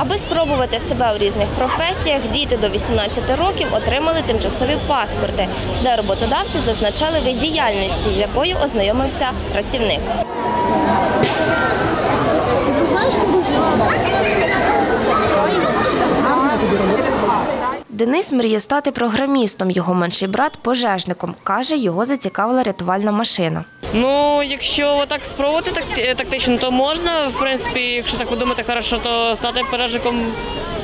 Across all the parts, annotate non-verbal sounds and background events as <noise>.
Аби спробувати себе у різних професіях, діти до 18 років отримали тимчасові паспорти, де роботодавці зазначали від діяльності, з якою ознайомився працівник. Денис мріє стати програмістом. Його менший брат пожежником. Каже, його зацікавила рятувальна машина. Ну, якщо так спробувати так, е, тактично, то можна. В принципі, якщо так подумати хорошо, то стати пожежником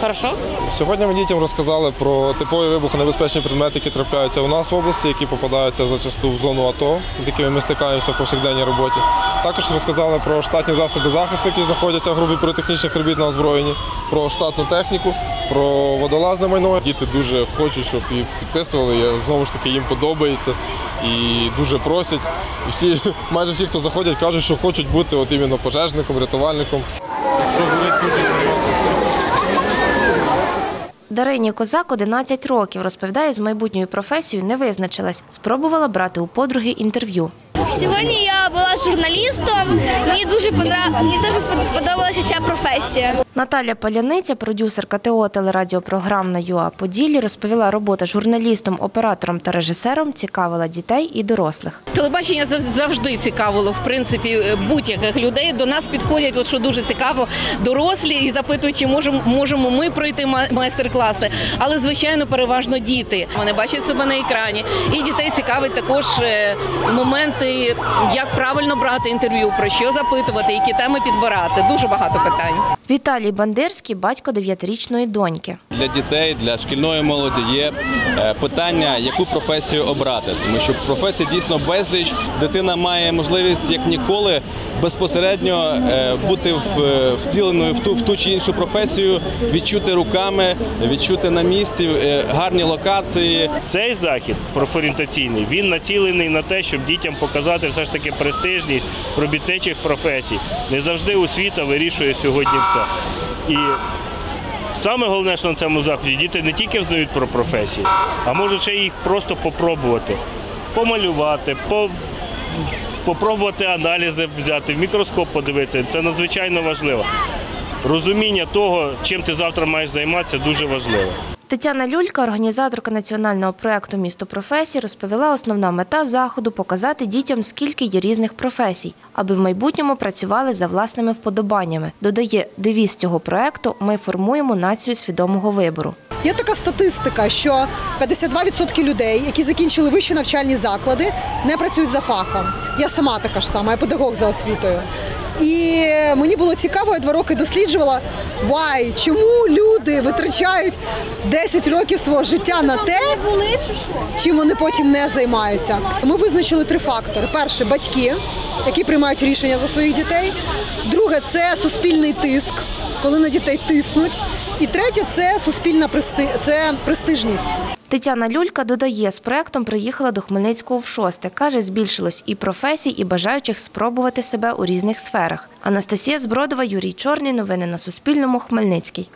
хорошо. Сьогодні ми дітям розказали про типові вибухонебезпечні предмети, які трапляються у нас в області, які попадаються зачасту в зону АТО, з якими ми стикаємося в повсякденній роботі. Також розказали про штатні засоби захисту, які знаходяться в групі піротехнічних робіт на озброєнні, про штатну техніку, про водолазне майно. Діти дуже хочуть, щоб її підписували. Я, знову ж таки, їм подобається і дуже просять. І всі, <laughs> майже всі, хто заходять, кажуть, що хочуть бути от іменно пожежником, рятувальником. Якщо говорити дуже Дарині Козак 11 років. Розповідає, з майбутньою професією не визначилась. Спробувала брати у подруги інтерв'ю. Сьогодні я була журналістом. Мені дуже понрав... мені дуже сподобалася ця професія. Наталя Паляниця, продюсерка ТО телерадіопрограм на ЮА Поділлі, розповіла, робота журналістом, оператором та режисером цікавила дітей і дорослих. Телебачення зав- завжди цікавило, в принципі, е, будь-яких людей. До нас підходять, от що дуже цікаво, дорослі і запитують, чи можемо, можемо ми пройти ма- майстер-класи. Але, звичайно, переважно діти. Вони бачать себе на екрані. І дітей цікавить також е, як правильно брати інтерв'ю, про що запитувати, які теми підбирати. Дуже багато питань. Віталій Бандерський, батько дев'ятирічної доньки. Для дітей, для шкільної молоді є е, питання, яку професію обрати, тому що професія дійсно безліч. Дитина має можливість як ніколи безпосередньо е, бути е, втіленою в ту в ту чи іншу професію, відчути руками, відчути на місці е, гарні локації. Цей захід профорієнтаційний він націлений на те, щоб дітям показати все ж таки престижність робітничих професій. Не завжди освіта вирішує сьогодні все. І саме головне, що на цьому заході діти не тільки взнають про професії, а можуть ще їх просто попробувати, помалювати, по. Попробувати аналізи взяти, в мікроскоп подивитися. Це надзвичайно важливо. Розуміння того, чим ти завтра маєш займатися, дуже важливо. Тетяна Люлька, організаторка національного проекту Місто професій, розповіла, основна мета заходу показати дітям, скільки є різних професій, аби в майбутньому працювали за власними вподобаннями. Додає девіз цього проекту Ми формуємо націю свідомого вибору. Є така статистика, що 52% людей, які закінчили вищі навчальні заклади, не працюють за фахом. Я сама така ж сама, я педагог за освітою. І мені було цікаво, я два роки досліджувала, why, чому люди витрачають 10 років свого життя на те, чим вони потім не займаються. Ми визначили три фактори: перше батьки, які приймають рішення за своїх дітей. Друге це суспільний тиск, коли на дітей тиснуть. І третє це суспільна це престижність. Тетяна Люлька додає, з проектом приїхала до Хмельницького в шосте. Каже, збільшилось і професій, і бажаючих спробувати себе у різних сферах. Анастасія Збродова, Юрій Чорний. Новини на Суспільному. Хмельницький.